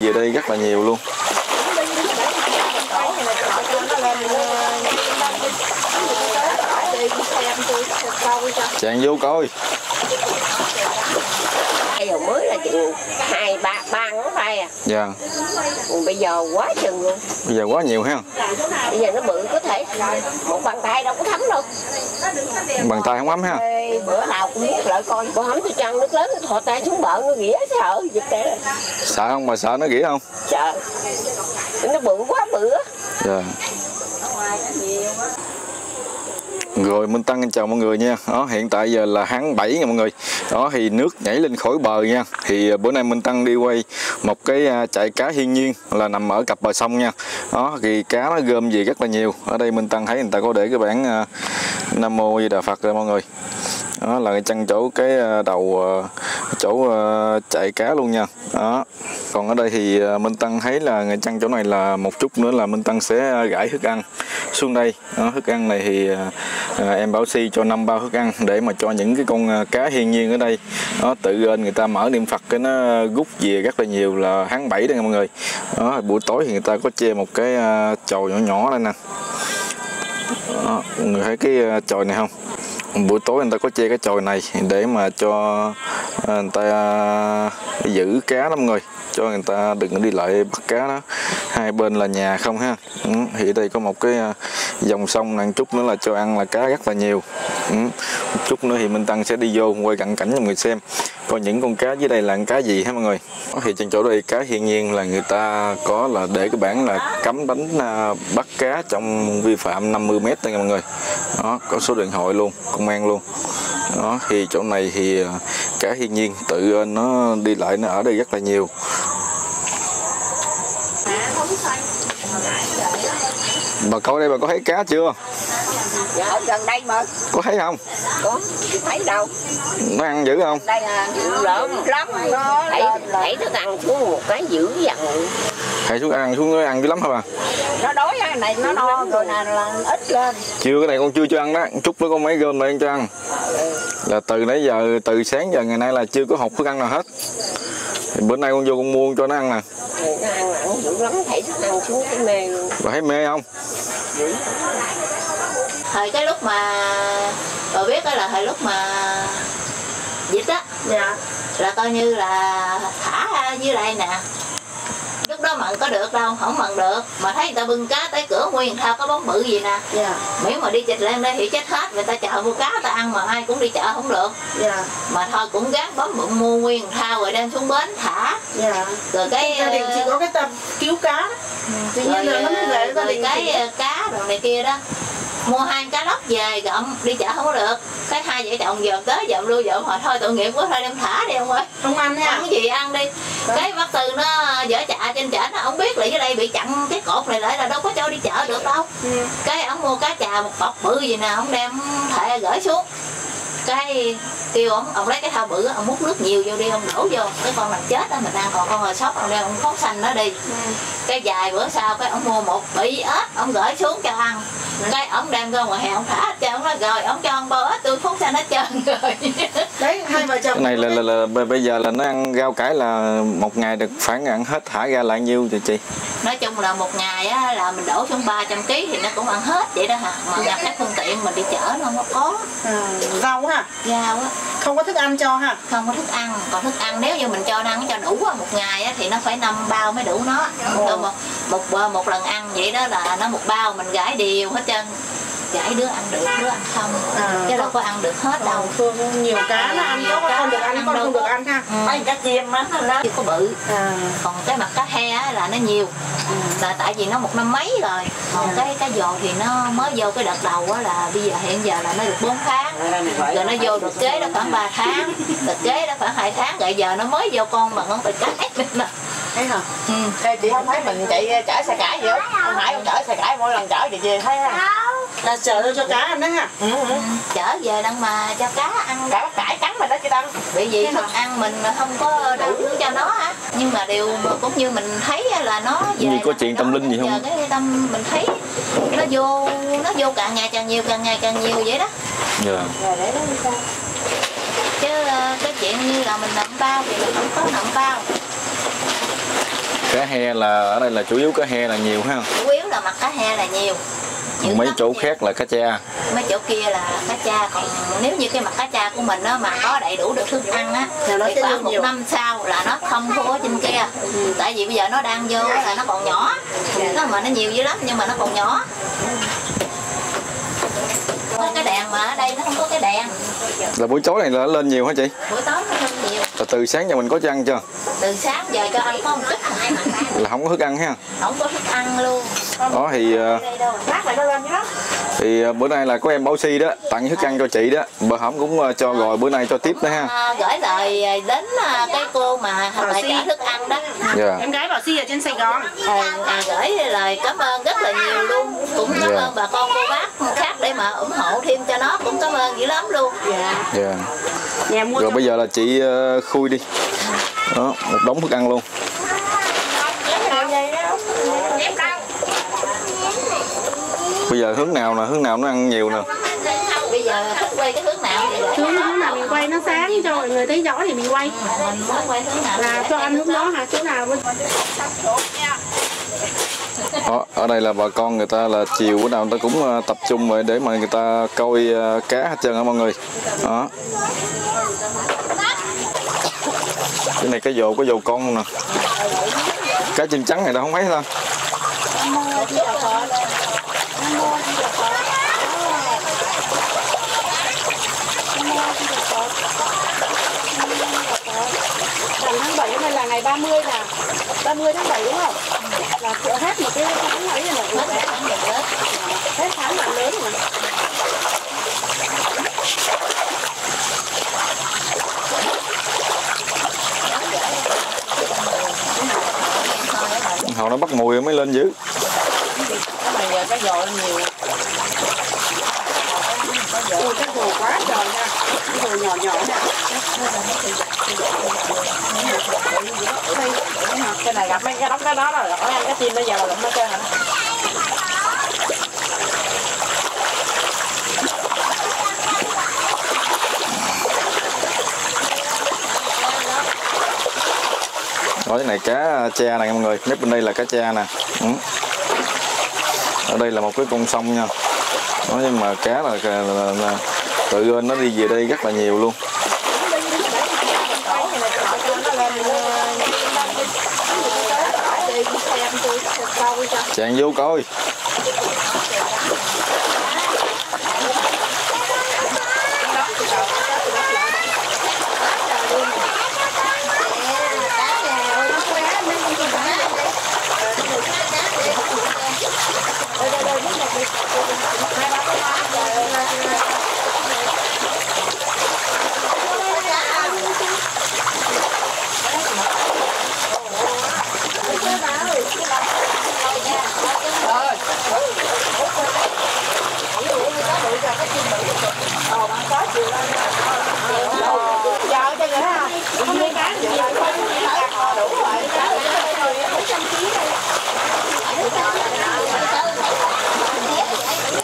về đây rất là nhiều luôn. Chàng vô coi. Mới là chừng hai ba à dạ. Còn bây giờ quá chừng luôn. Bây giờ quá nhiều ha. Bây giờ nó bự có thể. Một bàn tay đâu có thấm đâu. Bàn tay không ấm ha. Ê, bữa nào cũng biết lại coi. Con hấm tôi chăn nước lớn thò tay xuống bờ nó ghĩa sợ giật té sợ không? Mà sợ nó ghĩa không? Sợ. Nó bự quá bự á. Dạ rồi, Minh Tăng chào mọi người nha. Đó, hiện tại giờ là tháng 7 nha mọi người. Đó, thì nước nhảy lên khỏi bờ nha. Thì à, bữa nay Minh Tăng đi quay một cái à, chạy cá thiên nhiên là nằm ở cặp bờ sông nha. Đó, thì cá nó gom gì rất là nhiều. Ở đây Minh Tăng thấy người ta có để cái bản à, Nam Mô Di Đà Phật rồi mọi người đó là cái chân ờ, ờ, chỗ cái đầu chỗ chạy cá luôn nha. Đó. Còn ở đây thì ờ, Minh Tăng thấy là người chăn chỗ này là một chút nữa là Minh Tăng sẽ gãi thức ăn xuống đây. Đó, thức ăn này thì em bảo si cho năm bao thức ăn để mà cho những cái con cá hiên nhiên ở đây. Đó tự lên người ta mở niệm Phật cái nó rút về rất là nhiều là tháng 7 đây nha mọi người. Đó buổi tối thì người ta có che một cái à, chồi nhỏ nhỏ đây nè. Đó, mọi người thấy cái chòi chồi này không? Buổi tối người ta có che cái chòi này để mà cho ờ, người ta ờ, giữ cá lắm người. Cho người ta đừng đi lại bắt cá đó. Hai bên là nhà không ha. Ừ, thì đây có một cái ờ, dòng sông này chút nữa là cho ăn là cá rất là nhiều. Ừ. chút nữa thì Minh Tăng sẽ đi vô quay cận cảnh cho mọi người xem còn những con cá dưới đây là cá gì hả mọi người? Thì trên chỗ đây cá thiên nhiên là người ta có là để cái bản là cấm đánh à, bắt cá trong vi phạm 50 mét đây nha mọi người. Đó, có số điện thoại luôn, công an luôn. Đó, thì chỗ này thì à, cá thiên nhiên tự à, nó đi lại nó ở đây rất là nhiều. Bà câu đây bà có thấy cá chưa? Dạ ở gần đây mà. Có thấy không? Có thấy đâu. Nó ăn dữ không? Đây là lớn lắm. nó thấy thấy thức ăn xuống một cái dữ dằn. Hay xuống ăn xuống nó ăn dữ lắm hả bà nó đói á, này nó no rồi nè là ít lên. Chưa cái này con chưa cho ăn đó. Chút nữa con mấy gom lại cho ăn. Là từ nãy giờ từ sáng giờ ngày nay là chưa có hộp thức ăn nào hết. Thì bữa nay con vô con mua cho nó ăn nè Này nó ăn nặng dữ lắm thấy thức ăn xuống cái mê luôn. Bà thấy mê không thời cái lúc mà bà biết đó là thời lúc mà dịch á. Dạ. Là coi như là thả dưới đây nè. Lúc đó mận có được đâu không mận được. Mà thấy người ta bưng cá tới cửa nguyên thao có bóng bự gì nè. Dạ. Miễn mà đi chịch lên đây thì chết hết người ta chợ mua cá người ta ăn mà ai cũng đi chợ không được. Dạ. Mà thôi cũng gắng bấm bụng mua nguyên thao rồi đem xuống bến thả. Dạ. Rồi cái gia đình chỉ có cái tập cứu cá đó. tuy nhiên là nó mới về rồi cái chị. ờ, cá rồi này kia đó mua hai cá lóc về gặm đi chợ không có được. Cái hai vợ chồng dòm tới dòm lui dòm hỏi thôi tội nghiệp quá thôi đem thả đi ông ơi. Không ăn nha. Ăn cái gì ăn đi. Cái bác tư nó dở chạ trên chợ nó không biết là dưới đây bị chặn cái cột này lại là đâu có cho đi chợ được đâu. Cái ông mua cá trà một bọc bự gì nè ông đem thệ gửi xuống cái kêu ông ông lấy cái thau bự ông múc nước nhiều vô đi ông đổ vô. Cái con nào chết đó mình ăn còn con hồi sót ông đem ông phóng xanh nó đi. Cái vài bữa sau cái ông mua một bị ếch ông gửi xuống cho ăn. Cái ông đem ra ngoài hè ông thả hết trơn ông nói rồi ông cho ông bao ếch tôi phóng xanh hết trơn rồi. Đấy hai vợ chồng cái này là, là, là, b- bây giờ là nó ăn rau cải là một ngày được phải ăn hết thả ra lại nhiêu chị chị? Nói chung là một ngày á, là mình đổ xuống 300 kg thì nó cũng ăn hết vậy đó hả? Mà nhập các phương tiện mình đi chở nó không có à, rau ha rau á không có thức ăn cho ha? Không có thức ăn. Còn thức ăn nếu như mình cho nó ăn cho đủ á, một ngày á, thì nó phải năm bao mới đủ nó. Rồi một, một một lần ăn vậy đó là nó một bao mình gãi đều hết trơn gãi đứa ăn được đứa ăn không. À, chứ đâu có. ăn được hết đâu. Đầu phương nhiều cá nó ăn có con được ăn con không được ăn ha. Mấy cá chim á nó chỉ có bự. À, còn cái mặt cá he á là nó nhiều. Là tại vì nó một năm mấy rồi. Còn cái cá giò thì nó mới vô cái đợt đầu á là bây giờ hiện giờ là nó được 4 tháng. Rồi nó vô được kế đó khoảng 3 tháng. Được kế đó khoảng 2 tháng. Rồi giờ nó mới vô con mà con phải cái nè. Thấy hả? Ừ. Chị không thấy mình chạy chở xe cải gì hết Ông Hải ông chở xe cải mỗi lần chở chị về thấy ha là đâu cho cá ăn đấy ừ, ừ. chở về đằng mà cho cá ăn. Cả bắt cải cắn mình đó chị Tâm bởi vì thức ăn mình không có đủ cho nó á. Nhưng mà điều mà cũng như mình thấy là nó về Gì có chuyện tâm linh gì giờ không? cái tâm mình thấy. Nó vô nó vô càng ngày càng nhiều càng ngày càng nhiều vậy đó. Dạ. Rồi để đó đi sao chứ ờ, cái chuyện như là mình nậm bao thì mình không có nậm bao. Cá he là ở đây là chủ yếu cá he là nhiều ha? Chủ yếu là mặt cá he là nhiều Dữ mấy chỗ khác là cá cha. Mấy chỗ kia là cá cha. Còn nếu như cái mặt cá cha của mình á mà có đầy đủ được thức ăn á thì sẽ khoảng một nhiều. năm sau là nó không thua ở trên kia. Tại vì bây giờ nó đang vô là nó còn nhỏ. Nó mà nó nhiều dữ lắm nhưng mà nó còn nhỏ. Có cái đèn mà ở đây nó không có cái đèn. Là buổi tối này là nó lên nhiều hả chị? Buổi tối nó không nhiều là từ sáng giờ mình có cho ăn chưa? Từ sáng giờ cho ăn có một chút là không có thức ăn ha? Không có thức ăn luôn. Đó thì ờ, đây đâu. Bác lại nó lên chứ đó. thì ờ, bữa nay là có em Bảo Si đó tặng thức ăn cho chị đó. Bữa hổm cũng ờ, cho rồi bữa nay cho tiếp nữa ha. À, gửi lời đến cái cô mà tài trợ thức ăn đó. Dạ. Em gái bảo Si ở trên Sài Gòn. à, à, gửi lời cảm ơn rất là nhiều luôn. Cũng cảm Dạ. ơn bà con cô bác khác để mà ủng hộ thêm cho nó. Cũng cảm ơn dữ lắm luôn. Dạ Nhà mua rồi cho bây giờ là chị ờ, khui đi. Đó một đống thức ăn luôn. Bây giờ hướng nào nè? Hướng nào nó ăn nhiều nè? Bây giờ thích quay cái hướng nào hướng hướng nào mình quay nó sáng cho mọi người thấy rõ thì mình quay. mình muốn quay hướng nào? Là cho ăn lúc đó hả? Chỗ nào đó, ở đây là bà con người ta là chiều bữa nào người ta cũng ờ, tập trung để mà người ta coi ờ, cá hết trơn á mọi người. Đó cái này cái dồ có dồ con nè cá chim trắng này đâu không thấy ta Rằm tháng 7 hôm nay là ngày 30 nè 30 tháng 7 đúng không? Là cửa hết một cái tháng ấy là Hết tháng là lớn rồi hồi nó bắt mùi mới lên dữ Cái này giờ cái giò nhiều. Ôi cái hồ quá trời nha Cái hồ nhỏ nhỏ nè Cái này gặp mấy cái đống cái đó là ở ăn cái tim bây giờ là lụm hết trơn hả? Đó cái này cá tre này mọi người. Mép bên đây là cá tre nè. Ừ. ở đây là một cái con sông nha. Đó, nhưng mà cá là, là, là, là tự nhiên nó đi về đây rất là nhiều luôn. Chàng vô coi Giờ cho người ha. Không đi cá gì giờ không đi cá đủ rồi.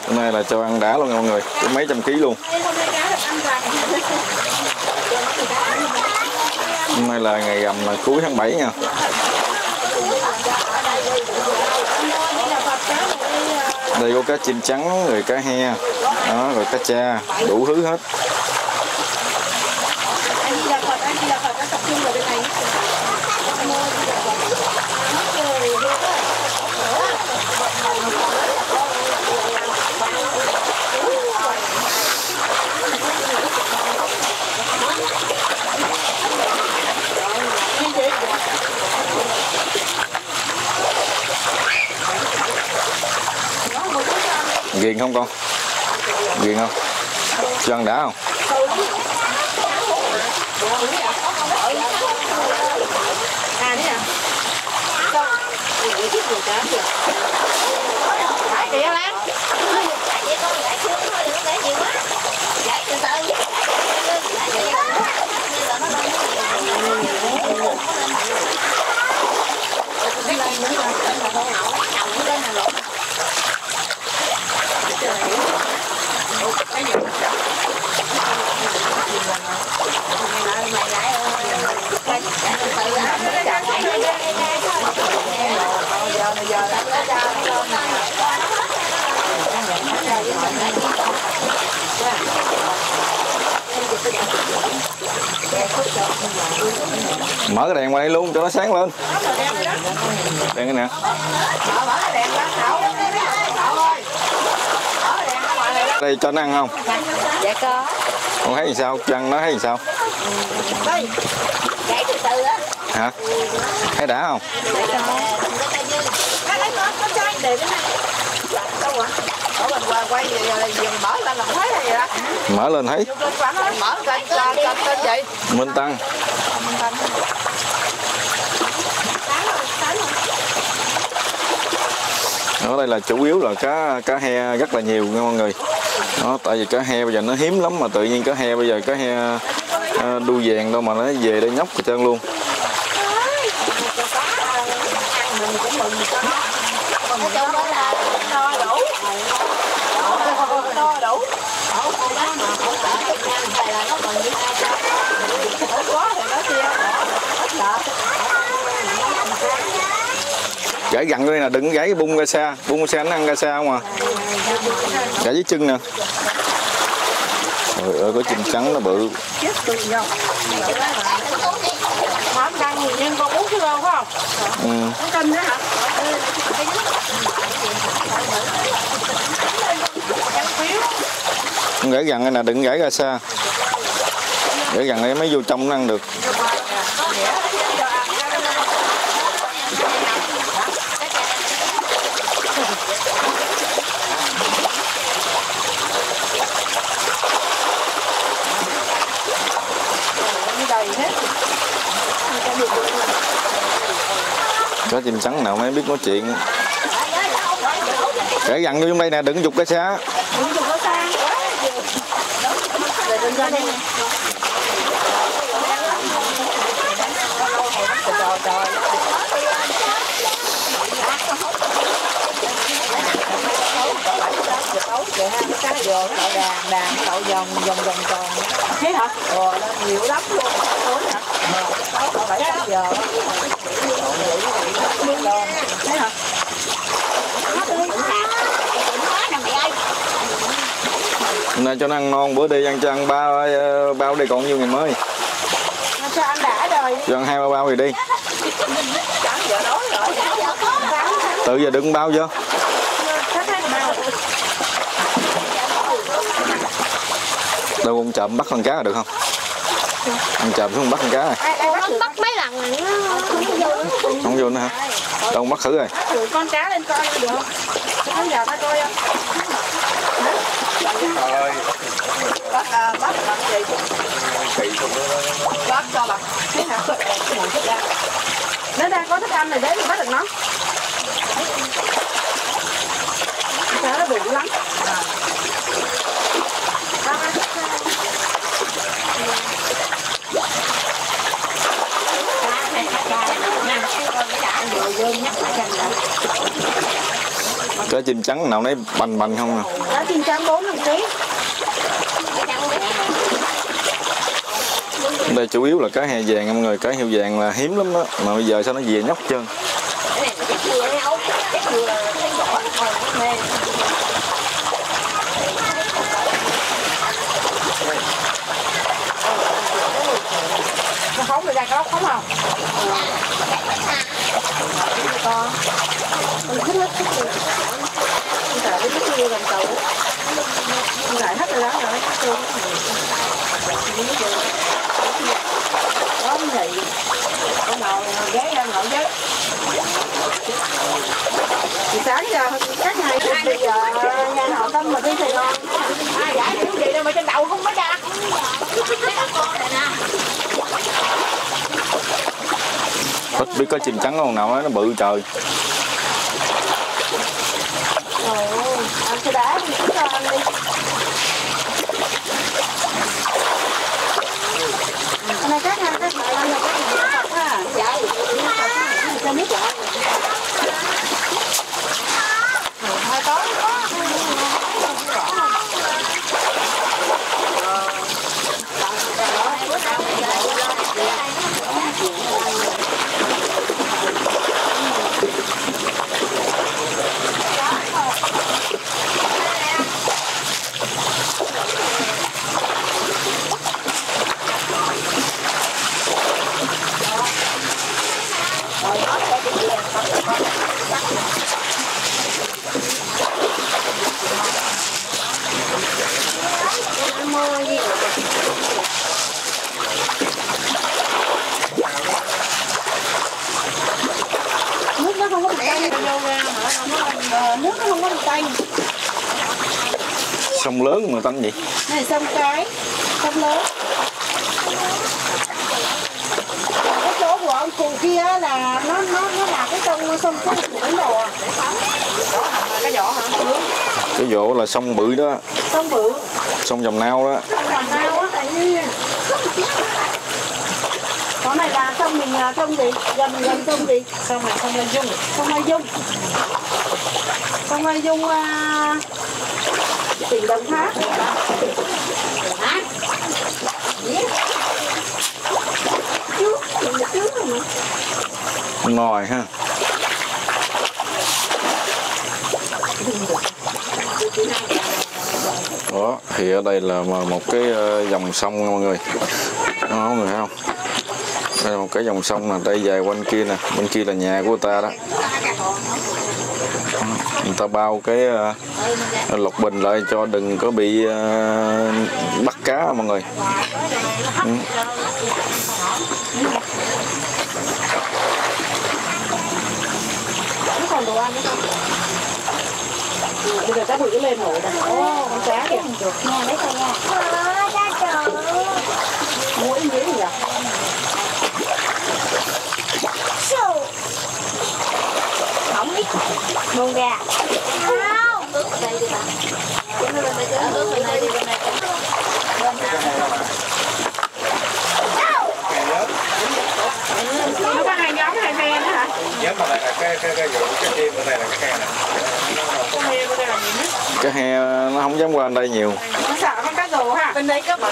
hôm nay là cho ăn đá luôn nha mọi người có mấy trăm ký luôn hôm nay là ngày rằm là cuối tháng 7 nha. Đây có cá chim trắng, rồi cá he đó, rồi cá cha, đủ thứ hết Anh đi là Phật, anh đi là Phật, anh tập trung vào bên này ghiền không con? Ghiền không? Chân đã không À đấy à Phải kìa Lan. Vậy con giải trước thôi đừng để nhiều quá giải từ từ giải từ từ mày lại mày lại từ từ giờ đã có cha nó lên mở cái đèn qua đây luôn cho nó sáng lên. Đèn cái nè. Đây cho nó ăn không? Dạ có. Con thấy sao? Chăn nó thấy sao? Đây chạy từ từ á hả thấy đã không cái lấy quay mở lên là thấy. Đó mở lên minh tăng. Ở đây là chủ yếu là cá cá he rất là nhiều nha mọi người. Đó tại vì cá he bây giờ nó hiếm lắm mà tự nhiên cá he bây giờ cá he à, đu vàng đâu mà nó về đây nhóc hết trơn luôn nói chung đó là no đủ no đủ hổ con bác mà hổ cỡ Thì là nó còn như ai cho không có thì nó chia ít lợn gãy gặn đây nè đừng gãy cái bung ra xa bung ra xa nó ăn ra xa không à? Gãy dưới chân nè. Trời ơi có chim trắng nó bự. Chết tôi nhau Hả, đang nhìn nhân con 4 kg phải không? ừ. Con cân nữa hả? Em phiếu không gãy gần đây nè, đừng gãy ra xa. Gãy gần đây mới vô trong nó ăn được. Có chim trắng nào mới biết nói chuyện. Gãy gần vô trong đây nè, đừng dục cái xá Đừng dùng nó sang quá. Để lên ra vậy ha, cái cá dừa, đậu đàn, đàn, đậu vòng, vòng vòng tròn. Thế hả? Ờ, nó nhiều lắm luôn. tối hả? Ờ, sáu, cậu bảy giờ dừa. Thế hả? Hôm nay cho nó ăn non bữa đi ăn cho ăn ba ờ, bao đi còn nhiêu ngày mới sao anh đã rồi? cho ăn hai ba bao thì đi giờ rồi. tự giờ đừng bao bao. đâu con chậm bắt con cá là được không con chậm xuống bắt con cá ai bắt mấy lần rồi nó không vô không vô nữa hả đâu bắt thử rồi bắt thử con cá lên coi được không? Vào ta coi không? Bắt, à, bắt làm gì? Bắt cho bà. Thế hả? Ngồi thức ra. Nó đang có thức ăn này đấy thì bắt được nó. Cá nó bự lắm. À. Bắt này cá chim trắng nào nấy bành bành không nè Cá chim trắng 4 đồng ký. đây chủ yếu là cá he vàng mọi người cá heo vàng là hiếm lắm đó mà bây giờ sao nó về nhóc trơn Nó rồi ra lóc phóng không? Con. Con thích hết thích gì? Con giải cái thích gì làm cầu. Con giải hết rồi đó rồi. Có gì? Con ngồi ghé ra ngồi ghế Thì sáng giờ các ngày bây giờ nhà họ tâm mà đi thì ngon. Ai giải cái gì đâu mà trên đầu không có ra. Thích biết có chim trắng con nào đó, nó bự trời Ồ, ăn cái đá đi, cho ăn đi. Hôm nay các anh các bạn ăn được cái gì tập ha? Dạ, cho biết rồi. Hai tối có. không có bị tanh vô ra hả Ờ, nước nó không có bị tanh sông lớn mà tanh gì này sông cái sông lớn. Cái chỗ của ông cụ kia là nó nó nó là cái sông sông sông của Ấn Độ à? Cái vỏ hả? Cái vụ là sông bự đó. Sông bự. Sông dòng nao đó. Sông làm sao á có này là sông mình là sông gì? Gần gần sông gì? Sông này sông Lai Dung. Sông Lai Dung. Sông Lai Dung à, tỉnh Đồng Tháp. Trước trước rồi mà ha. Đó, thì ở đây là một cái ờ, dòng sông nha mọi người. Đó, mọi người thấy không? Đây là một cái dòng sông nè đây dài quanh kia nè. Bên kia là nhà của ta đó. Người ta bao cái ờ, lọc bình lại cho đừng có bị ờ, bắt cá mọi người. Ừ. còn đồ ăn nữa không bây giờ các bự lên nổi này ô con cá kìa nha lấy con nha muỗi miếng gì à không biết buông ra không ướt đây đi bà ướt bên đây đi bên đây bên nào nó có hai nhóm hai phe mà này là cái cái cái vụ cái chim bên này là cái khe này. Con phe bên đây là gì nữa cái he nó không dám qua đây nhiều. Nó sợ con cá rồ ha bên đây có bự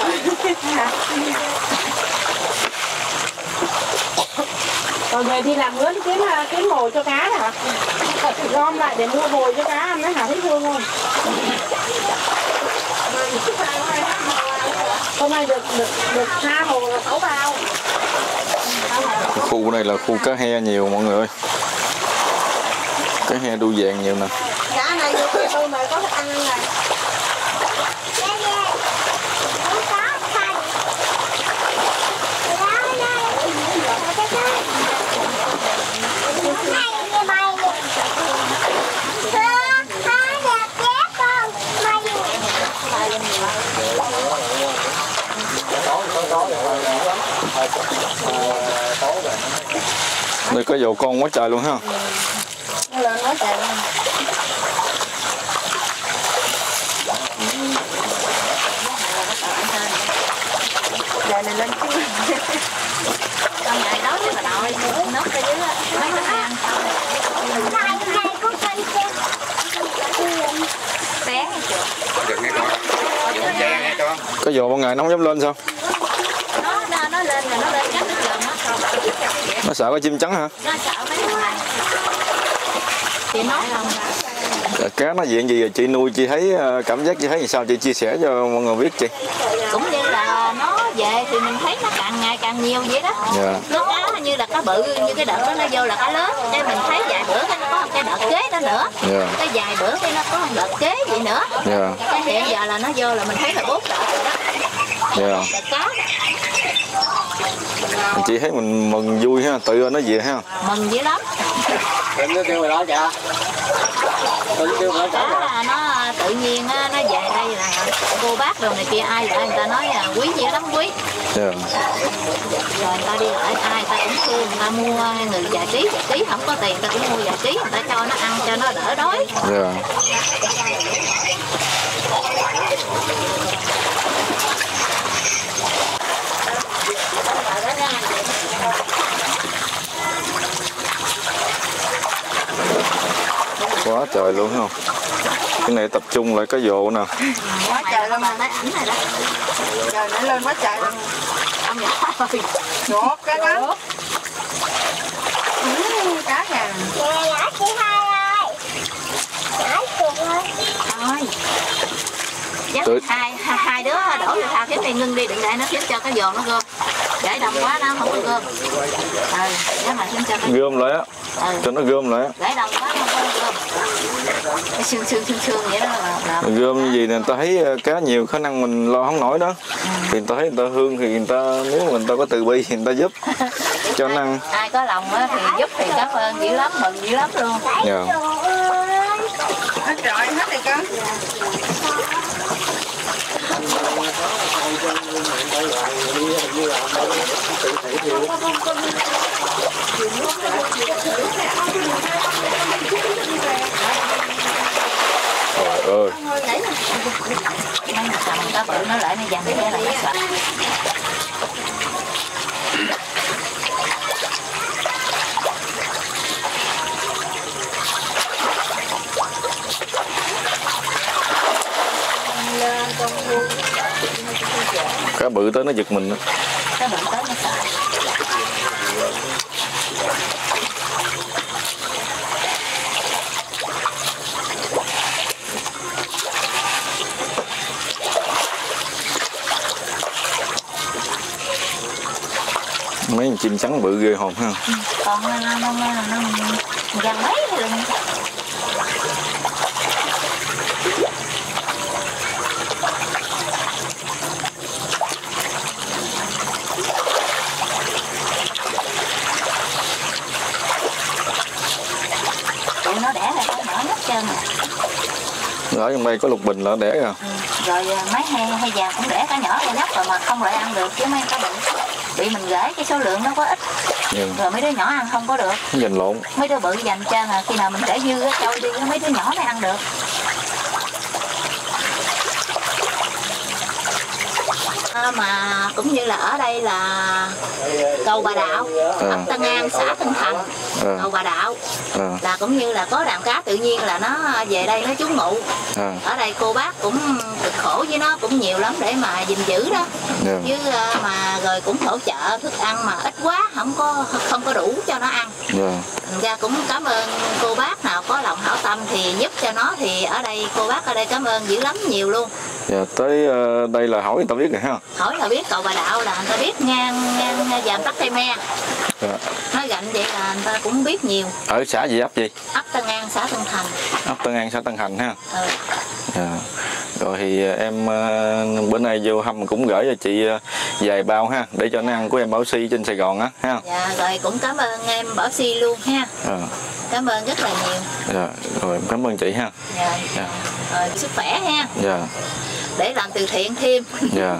còn về đi làm mướn kiếm à, kiếm mồi cho cá đó hả? Gom lại để mua mồi cho cá ăn đấy hả? Thấy thương không? Hôm nay được được được tha hồ là sáu bao khu này là khu cá he nhiều, mọi người ơi. Cá he đu vàng nhiều nè. Cá này được tôi mà có ăn dạ, dạ. này đây có dầu con quá trời luôn ha. Nó lên nó chạy lên Giờ này lên chứ trong ngày đó thì bà nội nốt ra dưới á, mấy cái ăn xong bé nghe có dầu ban ngày nó không dám lên sao nó nó nó lên rồi nó lên chắc nó gần nó không nó sợ có chim trắng hả? Nó sợ mấy con này chị nói không cá nó diện gì rồi? Chị nuôi chị thấy ờ, cảm giác chị thấy làm sao? Chị chia sẻ cho mọi người biết chị. Cũng như là nó về thì mình thấy nó càng ngày càng nhiều vậy đó. Dạ. Nó cá như là cá bự như cái đợt đó nó vô là cá lớn. Cái mình thấy vài bữa cái nó có một cái đợt kế đó nữa. Dạ. Cái vài bữa cái nó có một đợt kế vậy nữa. Dạ. Cái hiện giờ là nó vô là mình thấy là bốn đợt rồi đó. Dạ. Đợt cá chị thấy mình mừng vui ha tự nó về ha. Mừng dữ lắm. Em nó kêu mày đó kìa. Tôi kêu mày đó là nó tự nhiên á, nó về đây là cô bác rồi này kia ai lại người ta nói là quý dữ lắm quý. Dạ. Rồi người ta đi lại ai người ta cũng thương người ta mua người vài ký vài ký không có tiền người ta cũng mua vài ký người ta cho nó ăn cho nó đỡ đói. Dạ quá trời luôn không? Cái này tập trung lại cái vụ nè. Quá trời luôn mà thấy ảnh này đó. Trời nó lên quá trời luôn. Ông nhỏ ơi Đốt cá đó ừ, Cá kìa thôi dắt Tự- hai, hai hai đứa đổ vô thao kiếm này ngưng đi đừng để nó kiếm cho cái giòn nó gom. Để đông quá nó không có gom. Ừ nếu mà kiếm cho cái gom lại á. Ừ. Cho nó gom lại á. Để đông quá xương xương xương xương vậy đó là, là như gì nè người ta thấy ờ, cá nhiều khả năng mình lo không nổi đó. Thì người ta thấy người ta hương thì người ta nếu người ta có từ bi thì người ta giúp cho nó ăn ai có lòng á thì giúp thì cảm ơn dữ lắm mừng dữ lắm luôn. Dạ. Hết rồi, hết rồi con. trời ơi rồi cá bự nó lại nó nó cá bự tới nó giật mình đó. cá bự tới nó sợ mấy con chim trắng bự ghê hồn ha còn nó nó nó nó nó gần mấy lần tụi nó đẻ ra cái nhỏ nhất trơn à. ở trong đây có lục bình là đẻ à rồi à, mấy hay hay già cũng đẻ cá nhỏ ra nhóc rồi mà không lại ăn được chứ mấy cá bự bị mình gửi cái số lượng nó có ít. Nhưng rồi mấy đứa nhỏ ăn không có được. Giành lộn. Mấy đứa bự dành cho là khi nào mình để dư á trôi đi mấy đứa nhỏ mới ăn được. À, mà cũng như là ở đây là cầu bà đạo ấp Tân An xã Tân Thành. À, cầu bà đạo à, là cũng như là có đàn cá tự nhiên là nó về đây nó trú ngụ. À, ở đây cô bác cũng cực khổ với nó cũng nhiều lắm để mà gìn giữ đó. Dạ, chứ à, mà rồi cũng hỗ trợ thức ăn mà ít quá không có không có đủ cho nó ăn. Dạ. Thành ra cũng cảm ơn cô bác nào có lòng hảo tâm thì giúp cho nó. Thì ở đây cô bác ở đây cảm ơn dữ lắm nhiều luôn. Dạ tới ờ, đây là hỏi người ta biết rồi ha. Hỏi là biết cầu bà đạo là người ta biết ngang ngang dàm tắc tây me. Dạ. nói gạnh vậy là người ta cũng biết nhiều. Ở xã gì ấp gì? Ấp tân an xã tân thành. Ấp Tân An xã Tân Thành ha. Ừ. dạ. rồi thì ờ, em ờ, bữa nay vô hâm cũng gửi cho chị ờ, vài bao ha để cho nó ăn của em bảo si trên Sài Gòn á ha. Dạ rồi cũng cảm ơn em bảo si luôn ha. À, cảm ơn rất là nhiều. Dạ. rồi em cảm ơn chị ha. Dạ. Dạ. rồi sức khỏe ha. Dạ. Để làm từ thiện thêm. Dạ